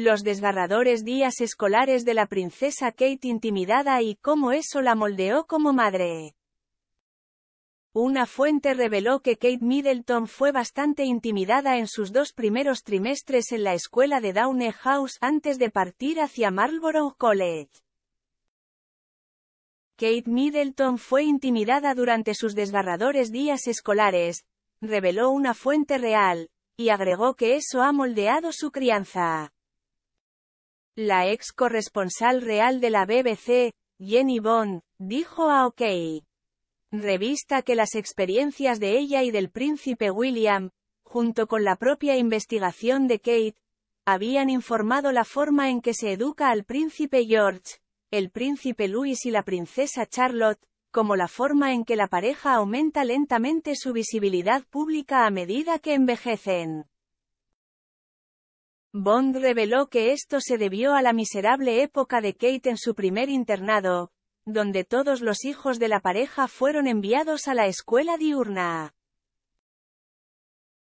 Los desgarradores días escolares de la princesa Kate intimidada y cómo eso la moldeó como madre. Una fuente reveló que Kate Middleton fue bastante intimidada en sus dos primeros trimestres en la escuela de Downe House antes de partir hacia Marlborough College. Kate Middleton fue intimidada durante sus desgarradores días escolares, reveló una fuente real, y agregó que eso ha moldeado su crianza. La ex corresponsal real de la BBC, Jenny Bond, dijo a OK. Revista que las experiencias de ella y del príncipe William, junto con la propia investigación de Kate, habían informado la forma en que se educa al príncipe George, el príncipe Louis y la princesa Charlotte, como la forma en que la pareja aumenta lentamente su visibilidad pública a medida que envejecen. Bond reveló que esto se debió a la miserable época de Kate en su primer internado, donde todos los hijos de la pareja fueron enviados a la escuela diurna.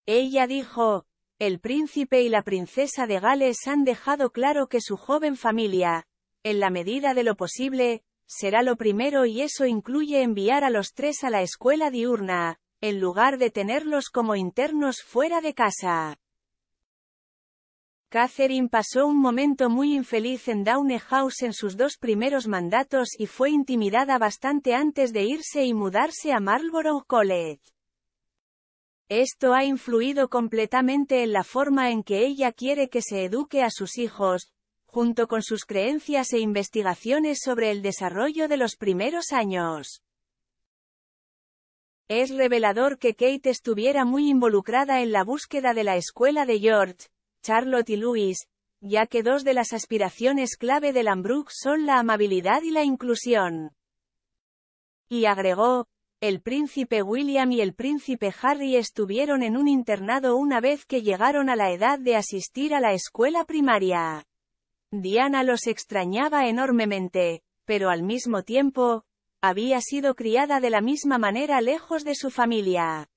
Ella dijo, el príncipe y la princesa de Gales han dejado claro que su joven familia, en la medida de lo posible, será lo primero y eso incluye enviar a los tres a la escuela diurna, en lugar de tenerlos como internos fuera de casa. Catherine pasó un momento muy infeliz en Downe House en sus dos primeros mandatos y fue intimidada bastante antes de irse y mudarse a Marlborough College. Esto ha influido completamente en la forma en que ella quiere que se eduque a sus hijos, junto con sus creencias e investigaciones sobre el desarrollo de los primeros años. Es revelador que Kate estuviera muy involucrada en la búsqueda de la escuela de George, Charlotte y Louis, ya que dos de las aspiraciones clave de Lambrook son la amabilidad y la inclusión. Y agregó, el príncipe William y el príncipe Harry estuvieron en un internado una vez que llegaron a la edad de asistir a la escuela primaria. Diana los extrañaba enormemente, pero al mismo tiempo, había sido criada de la misma manera lejos de su familia.